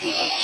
Yeah.